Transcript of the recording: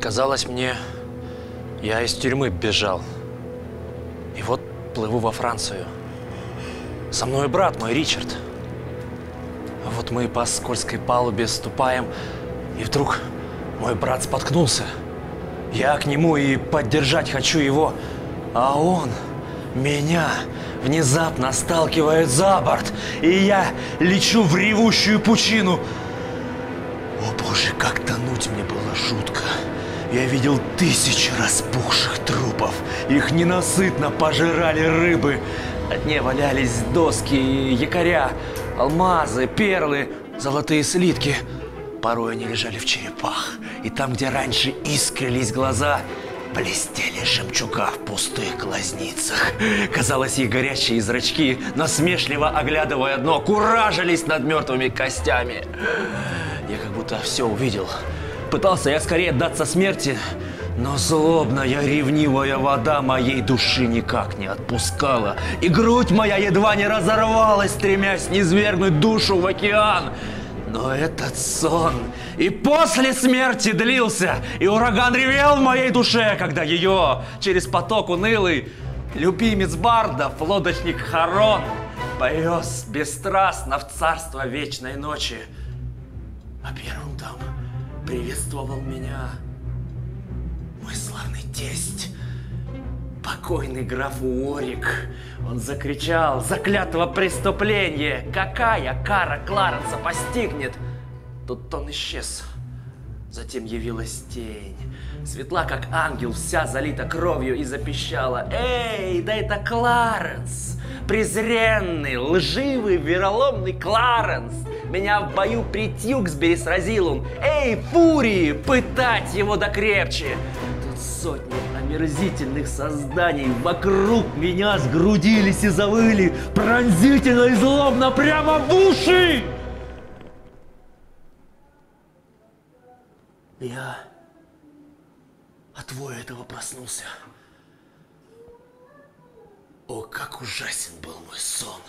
Казалось мне, я из тюрьмы бежал. И вот плыву во Францию. Со мной брат мой, Ричард. А вот мы по скользкой палубе ступаем, и вдруг мой брат споткнулся. Я к нему и поддержать хочу его, а он меня внезапно сталкивает за борт, и я лечу в ревущую пучину. О боже, как тонуть мне было жутко. Я видел тысячи распухших трупов. Их ненасытно пожирали рыбы. На дне валялись доски, якоря, алмазы, перлы, золотые слитки. Порой они лежали в черепах. И там, где раньше искрились глаза, блестели жемчуга в пустых глазницах. Казалось, их горящие зрачки, насмешливо оглядывая дно, куражились над мертвыми костями. Я как будто все увидел. Пытался я скорее отдаться смерти, но злобная ревнивая вода моей души никак не отпускала. И грудь моя едва не разорвалась, стремясь низвергнуть душу в океан. Но этот сон и после смерти длился, и ураган ревел в моей душе, когда ее через поток унылый любимец бардов, лодочник Харон, повез бесстрастно в царство вечной ночи. А первым там приветствовал меня мой славный тесть, покойный граф Уорик. Он закричал, заклятого преступления, какая кара Кларенса постигнет. Тут он исчез. Затем явилась тень. Светла, как ангел, вся залита кровью и запищала. Эй, да это Кларенс! Презренный, лживый, вероломный Кларенс! Меня в бою при Тьюксбери сразил он. Эй, фурии, пытать его до крепче. Тут сотни омерзительных созданий вокруг меня сгрудились и завыли пронзительно и злобно прямо в уши. Я от воя этого проснулся. О, как ужасен был мой сон!